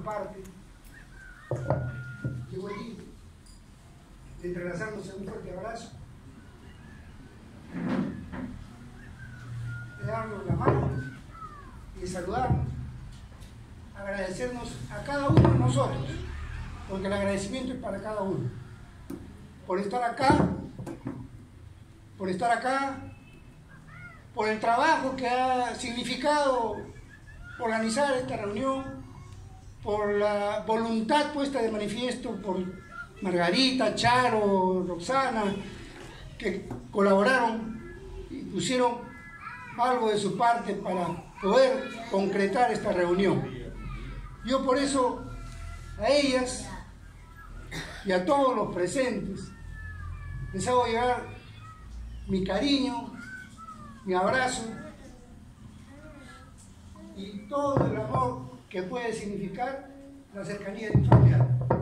formando parte, llegó el día de entrelazarnos en un fuerte abrazo, de darnos la mano y de saludarnos, agradecernos a cada uno de nosotros, porque el agradecimiento es para cada uno, por estar acá, por estar acá, por el trabajo que ha significado organizar esta reunión, por la voluntad puesta de manifiesto por Margarita, Charo, Roxana, que colaboraron y pusieron algo de su parte para poder concretar esta reunión. Yo por eso a ellas y a todos los presentes les hago llegar mi cariño, mi abrazo y todo el amor que puede significar la cercanía de.